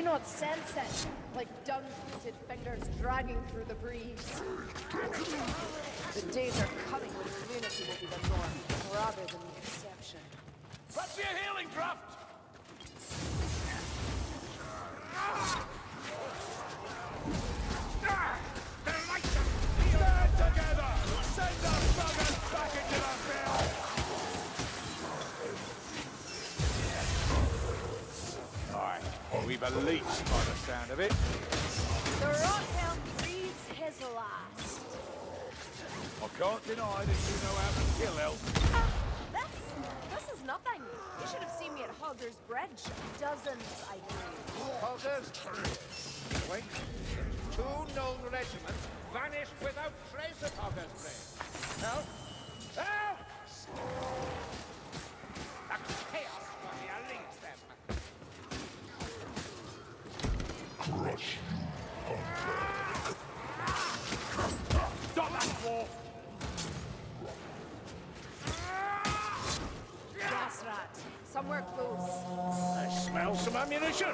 you not sense it? Like dung-painted fingers dragging through the breeze. The days are coming when unity will be the norm, rather than the exception. Fancy a healing draft? Alright, a leech by the sound of it. The Rothelm breathes his last. I can't deny that you know how to kill elf. Ah, this, this is nothing. You should have seen me at Hogger's Bridge. Dozens, I believe. Hoggers Wait. Two known regiments vanished without trace of Hoggers Bridge. Help! Help! A chaos I smell some ammunition!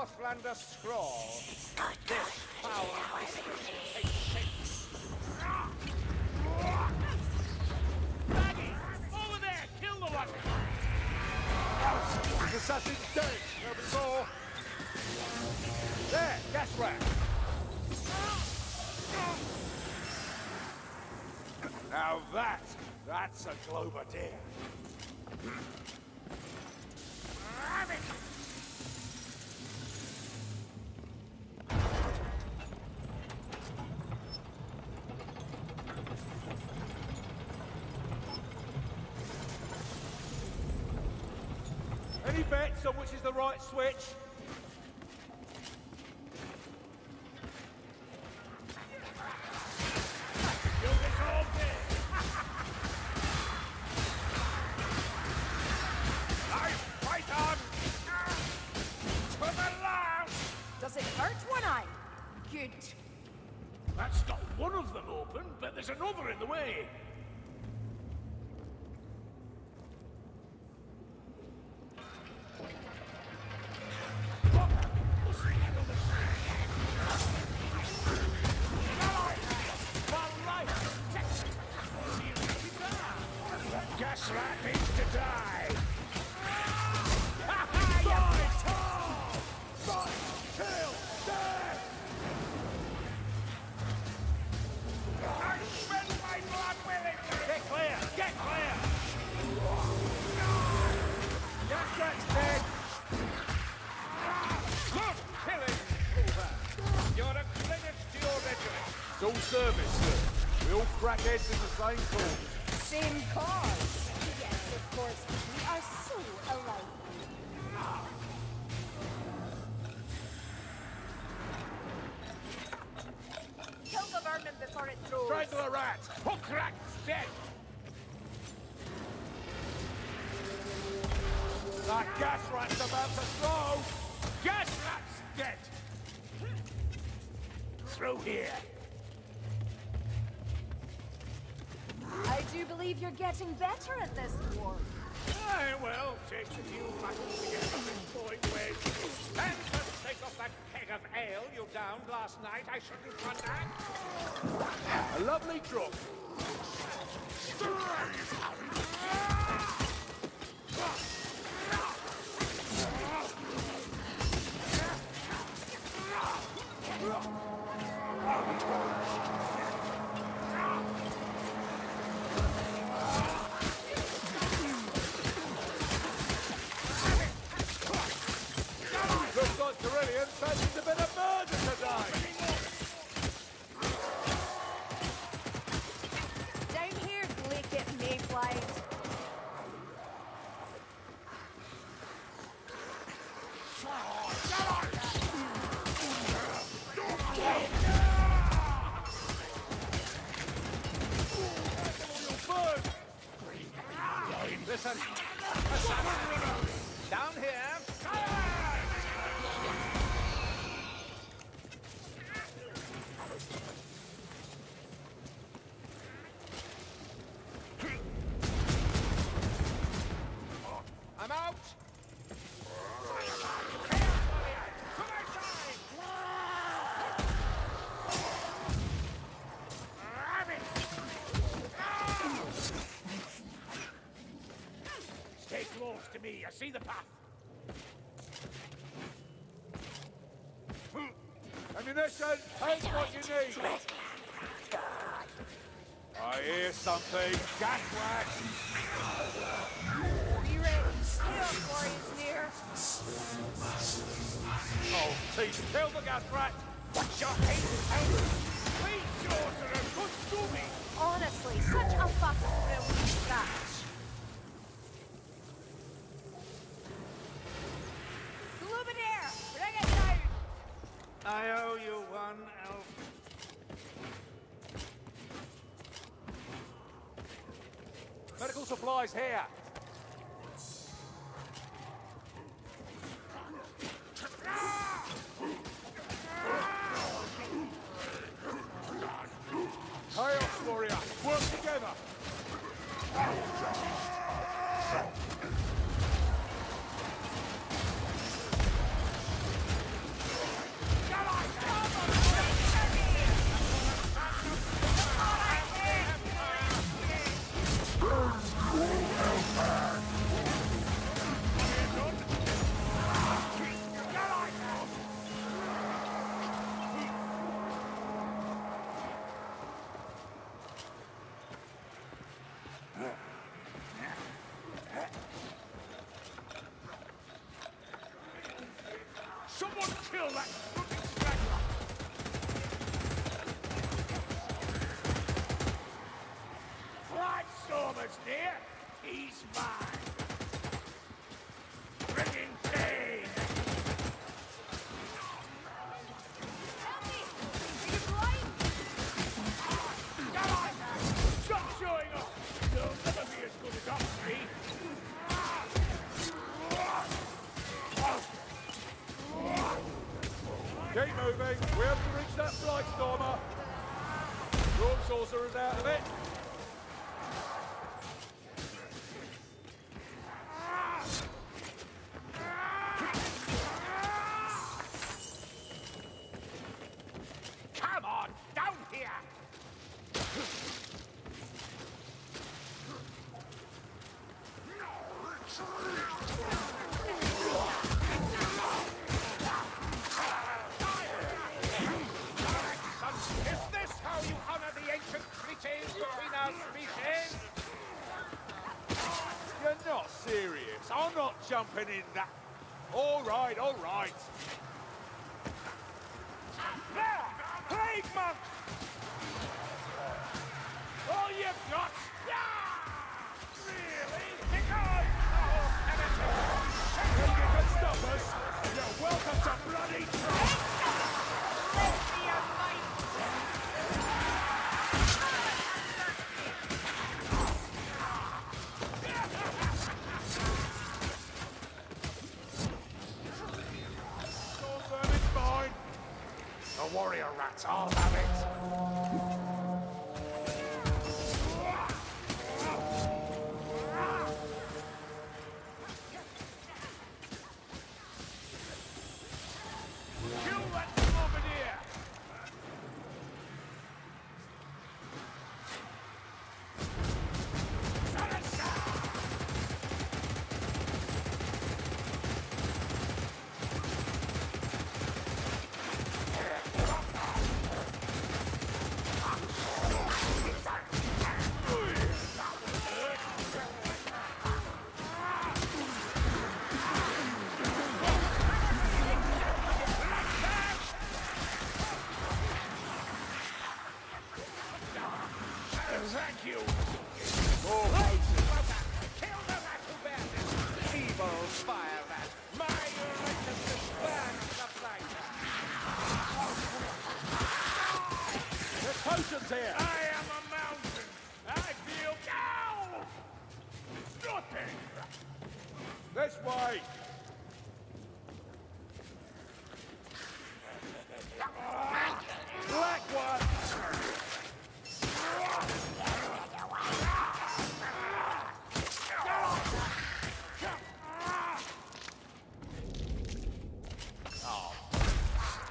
Northlander scrawl. This foul mischief takes shape. Maggie! Over there! Kill the one! His assassin's dead! Nobody more! There! Gas rat! Now that, that's a Globadier. Any bets on which is the right switch? Crack heads in the same cause. Same cause. Yes, of course. We are so alike. Kill the vermin before it throws. Strangle a rat! Hook rat's dead! That gas rat's about to throw! Gas rat's dead! through here. I do believe you're getting better at this, war. Aye, well, takes a few battles to get up this point wedge. And to take off that keg of ale you downed last night, I shouldn't wonder. A lovely drop. Looks Listen. Down here. I'm out. Stay close to me. I see the path. Ammunition, take what you need. I hear something. Gas wax. Be ready. Kill Glorious near. Oh, teeth, kill the gas rat. What's your hate? Please, sorcerer, good to me. Honestly, such a fuck for a wee scratch. Globadier, bring it down. I owe you one, Elf. Supplies here. He's mine. Bringing pain. Help me! Are you blind? Come on! Stop showing off! You'll never be as good as us three. Keep moving. We have to reach that flight stormer. Broad sorcerer's out of it. Jumping in that. All right, all right. There! Plague monk! All you've got! Yeah! Really? Because... Oh, Think you can stop us? You're welcome to bloody try! warrior rats, I'll have it!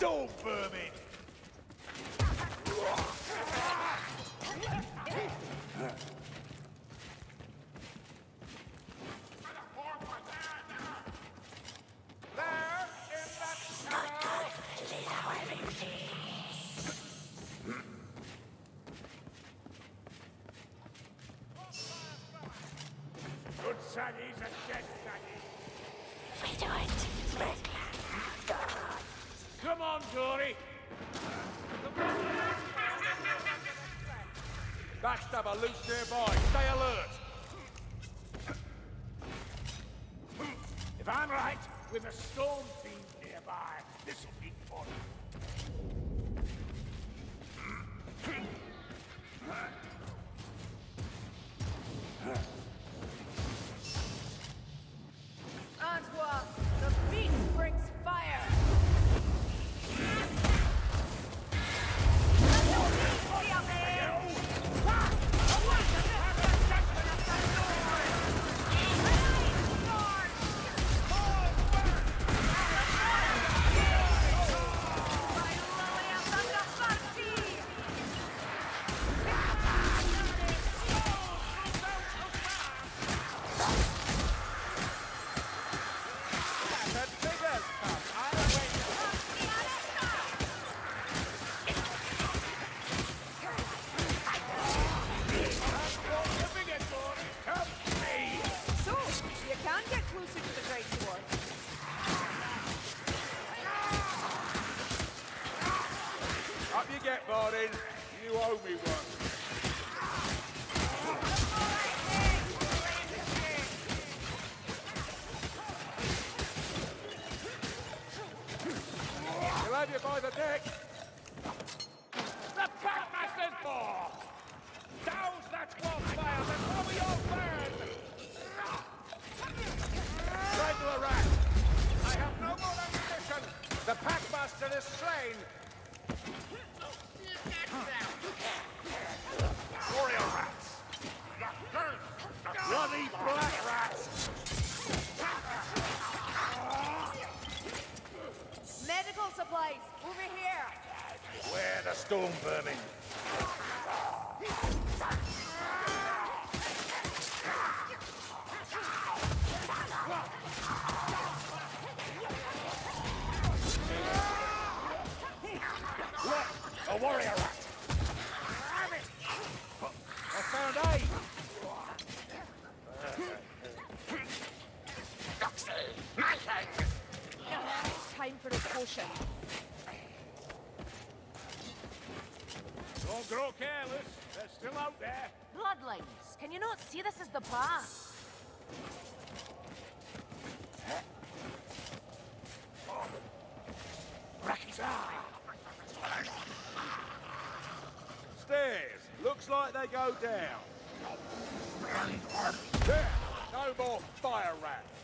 Don't burn me! With a storm fiend nearby, this'll be by the neck. storm vermin. Still out there. Bloodlines. Can you not see this is the bar? Stairs. Looks like they go down. There. No more fire rats.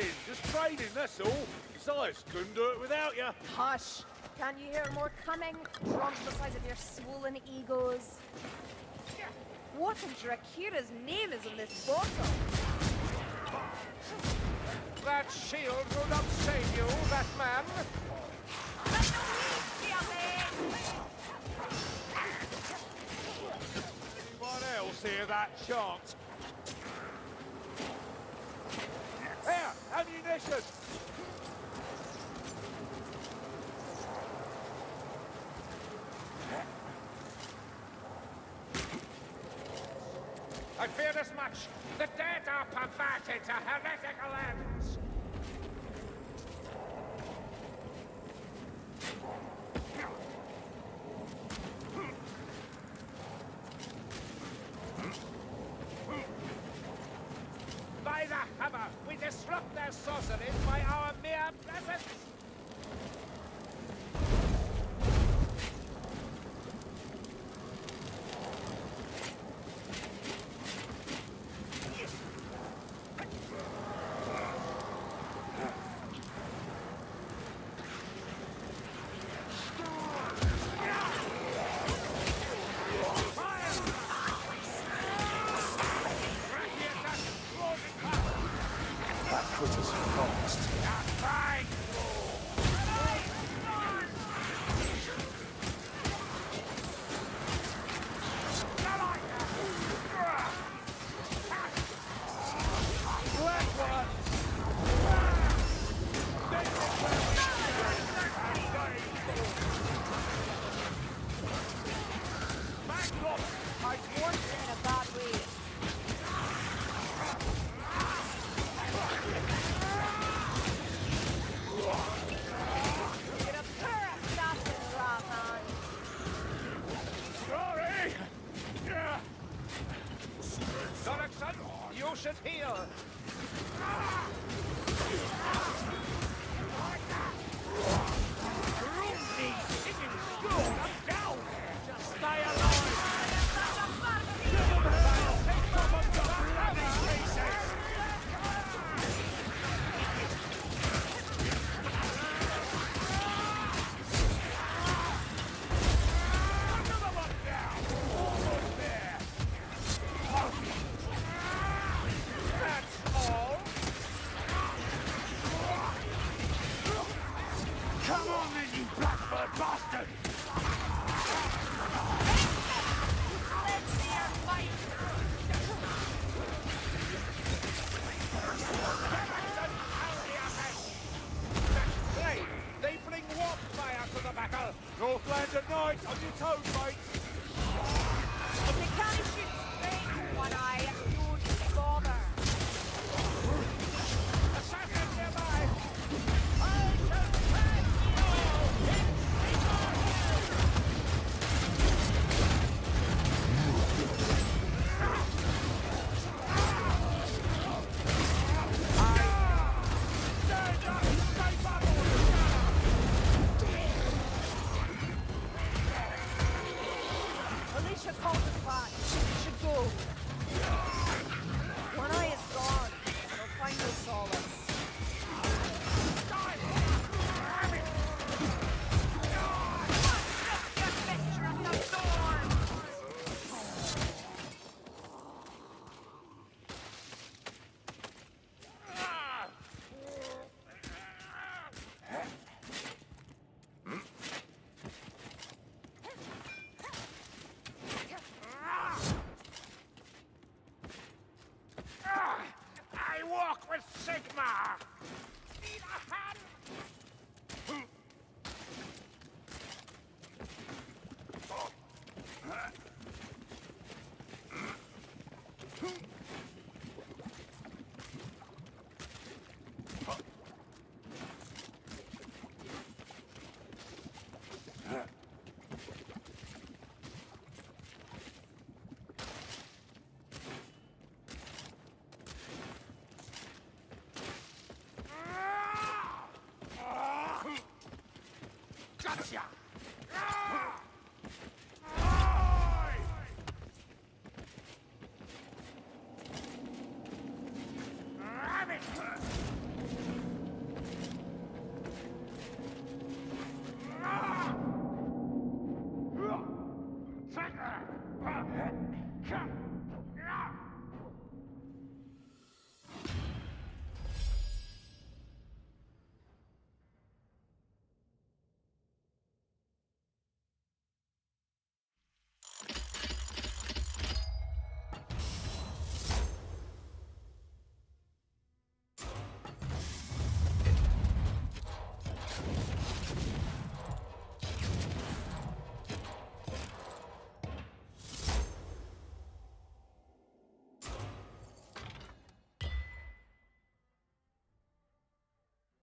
Nothing. Just training, that's all. Besides, couldn't do it without you. Hush! Can you hear more coming? Drunk the size of your swollen egos. What in Drakira's name is in this bottle? That shield will not save you, that man. Anyone else hear that chant? Here, ammunition! I fear as much. The dead are perverted to heretical ends. Northland at night, on your toes, mate! If they can't shoot